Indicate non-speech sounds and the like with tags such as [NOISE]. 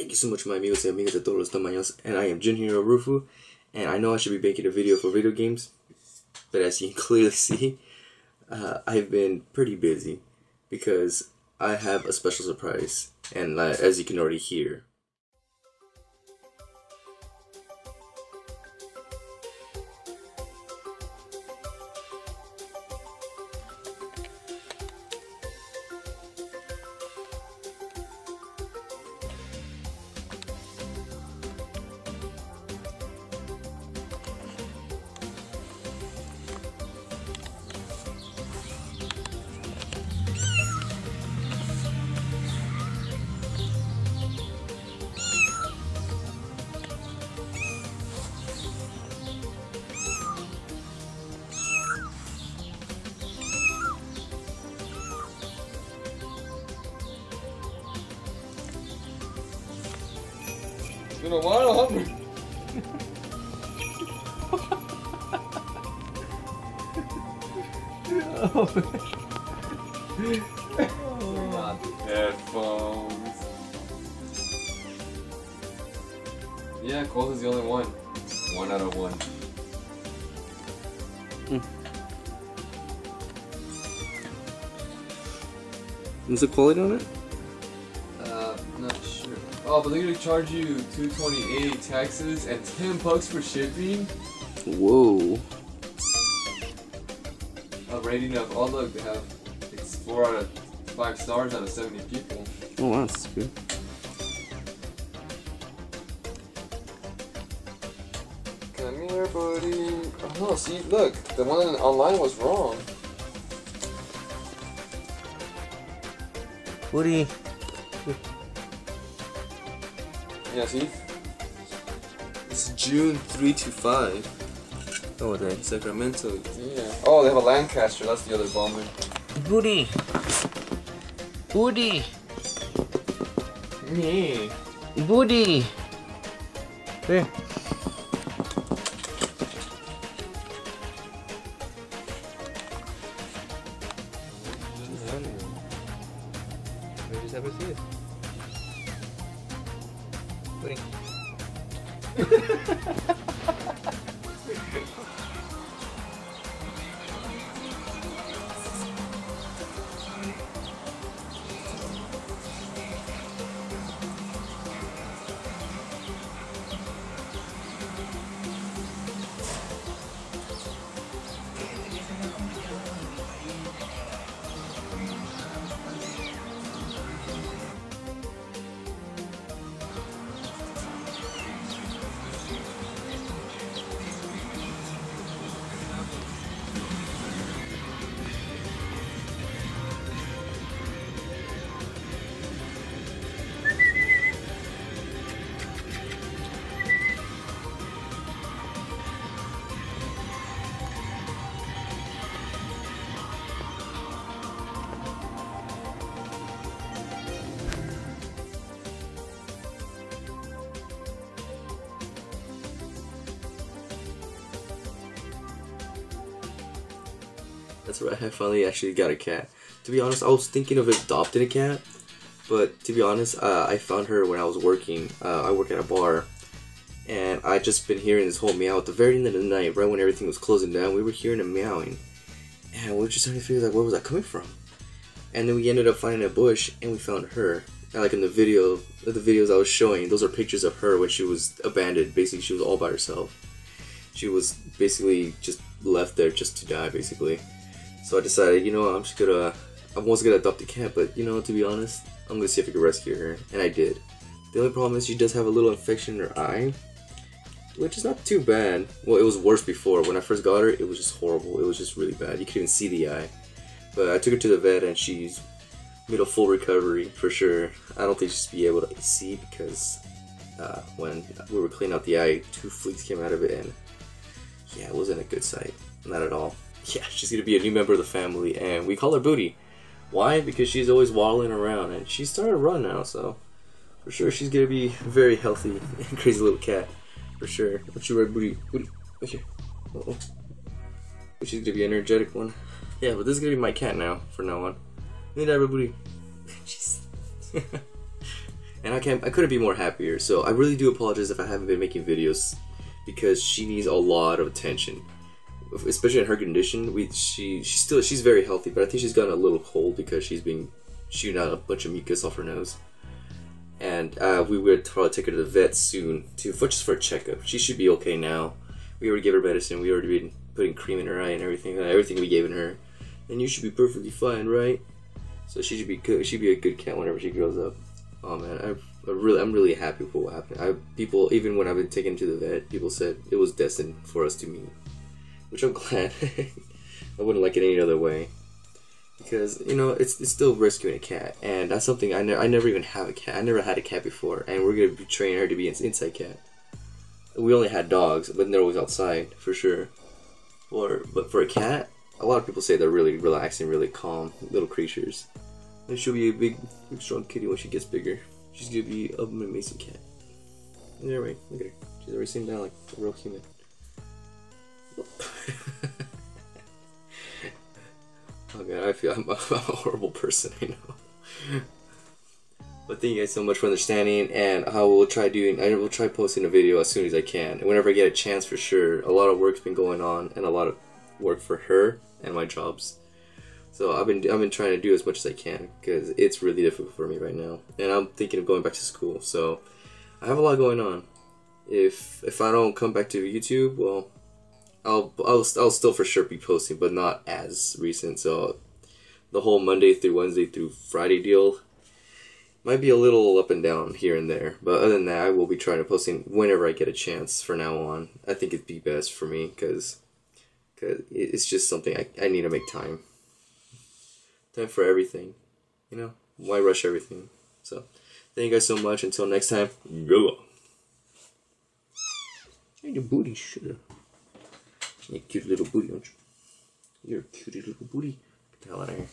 Thank you so much, my amigos y amigas de todos los tamaños. And I am GenHero Urufu, and I know I should be making a video for video games, but as you can [LAUGHS] clearly see, uh, I've been pretty busy because I have a special surprise, and uh, as you can already hear, It's been a while, Humber. Headphones. Yeah, Coles is the only one. One out of one. Hmm. is the quality on it? Not sure. Oh, but they're gonna charge you 228 taxes and 10 bucks for shipping. Whoa. A rating of oh look, they have it's four out of five stars out of 70 people. Oh wow, that's good. Come here, buddy. Oh no, see, look, the one online was wrong. Woody. Yeah, see? It's June 3 to 5. Oh, that. Sacramento. Yeah. Oh, they have a Lancaster. That's the other bomber. Woody. Woody. Me. Woody. There. just happy to see it. Woody. [LAUGHS] That's right, I finally actually got a cat. To be honest, I was thinking of adopting a cat, but to be honest, uh, I found her when I was working. Uh, I work at a bar, and I just been hearing this whole meow at the very end of the night, right when everything was closing down. We were hearing a meowing, and we were just trying to figure like where was that coming from. And then we ended up finding a bush, and we found her. And like in the video, the videos I was showing, those are pictures of her when she was abandoned. Basically, she was all by herself. She was basically just left there just to die, basically. So I decided, you know, I'm just gonna, I was gonna adopt a cat, but you know, to be honest, I'm gonna see if I can rescue her, and I did. The only problem is she does have a little infection in her eye, which is not too bad. Well, it was worse before. When I first got her, it was just horrible. It was just really bad. You couldn't even see the eye. But I took her to the vet, and she's made a full recovery for sure. I don't think she's be able to see because uh, when we were cleaning out the eye, two fleas came out of it, and yeah, it wasn't a good sight. Not at all. [LAUGHS] Yeah, she's gonna be a new member of the family, and we call her Booty. Why? Because she's always waddling around, and she's starting to run now, so for sure she's gonna be very healthy and [LAUGHS] crazy little cat. For sure. What's your red Booty? Booty. Okay. Uh oh. She's gonna be an energetic one. Yeah, but this is gonna be my cat now, for now on. Booty. [LAUGHS] She's. and I can't I couldn't be more happier. So I really do apologize if I haven't been making videos because she needs a lot of attention, especially in her condition. We she she's still she's very healthy, but I think she's gotten a little cold because she's been shooting out a bunch of mucus off her nose. And uh, we would probably take her to the vet soon to just for a checkup. She should be okay now. We already gave her medicine. We already been putting cream in her eye and everything. Everything we gave in her, and you should be perfectly fine, right? So she should be good. She'd be a good cat whenever she grows up. Oh man, I, I really, I'm really happy with what happened. I people even when I've been taken to the vet, people said it was destined for us to meet, which I'm [LAUGHS] glad. I wouldn't like it any other way because you know it's, it's still rescuing a cat, and that's something I, ne- I never even have a cat. I never had a cat before, and we're gonna be training her to be an inside cat. We only had dogs, but they're always outside for sure. Or but for a cat, a lot of people say they're really relaxing, really calm little creatures. And she'll be a big, big strong kitty when she gets bigger. She's gonna be an amazing cat. Anyway, look at her. She's already sitting down like a real human. [LAUGHS] oh god, I feel I'm a, [LAUGHS] I'm a horrible person. I know. But thank you guys so much for understanding, and I will try doing. I will try posting a video as soon as I can, and whenever I get a chance, for sure. A lot of work's been going on, and a lot of work for her and my jobs. So I've been I've been trying to do as much as I can because it's really difficult for me right now, and I'm thinking of going back to school. So I have a lot going on. If if I don't come back to YouTube, well, I'll I'll I'll still for sure be posting, but not as recent. So the whole Monday through Wednesday through Friday deal might be a little up and down here and there, but other than that, I will be trying to posting whenever I get a chance. For now on, I think it'd be best for me because because it's just something I, I need to make time. Time for everything, you know. Why rush everything? So, thank you guys so much. Until next time, go. Your booty, sugar. You cute little booty, aren't you? You're a cutie little booty. Get the hell out of here.